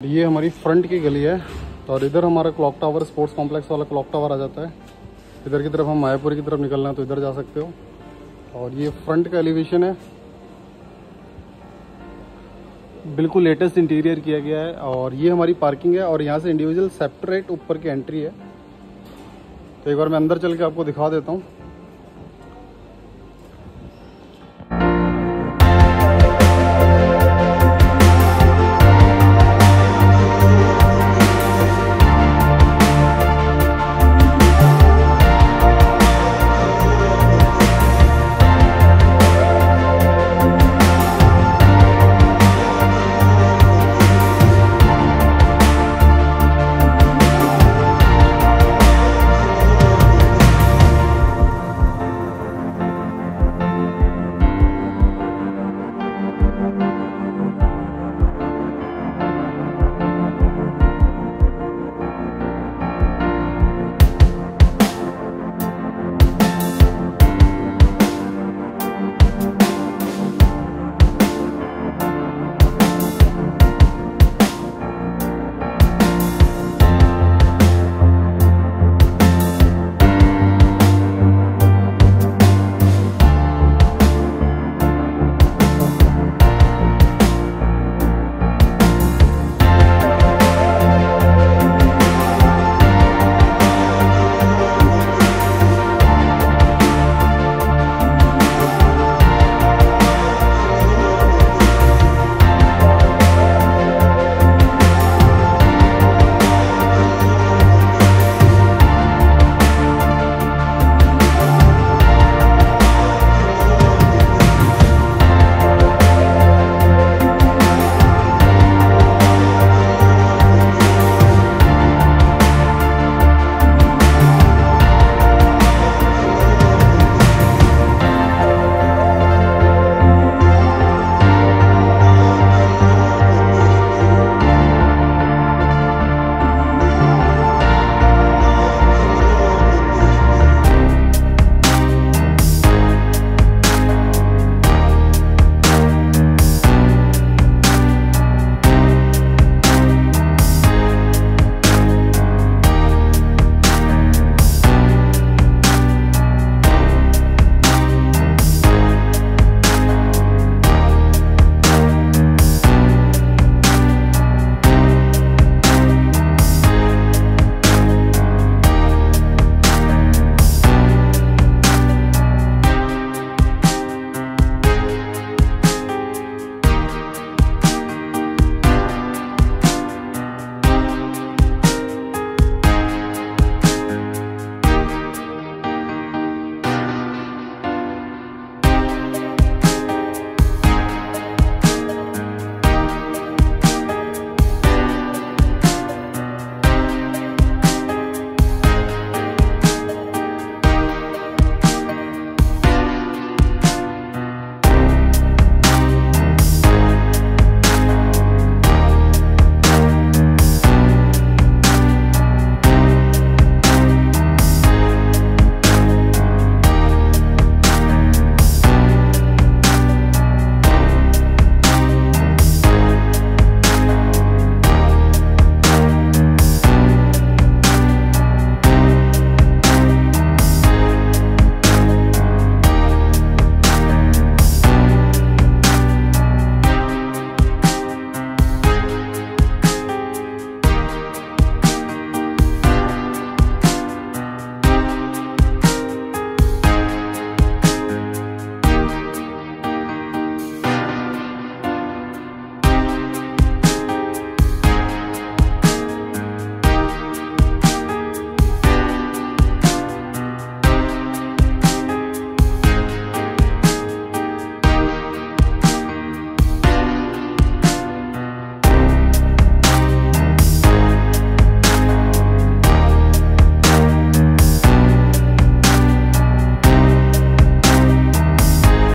ये हमारी फ्रंट की गली है और इधर हमारा क्लॉक टावर स्पोर्ट्स कॉम्प्लेक्स वाला क्लॉक टावर आ जाता है। इधर की तरफ़ हम मायापुर की तरफ़ निकलना है तो इधर जा सकते हो। और ये फ्रंट का एलिवेशन है। बिल्कुल लेटेस्ट इंटीरियर किया गया है और ये हमारी पार्किंग है और यहाँ से इंडिविजुअल सेपरेट ऊपर की एंट्री है। तो एक बार मैं अंदर चल के आपको दिखा देता हूँ।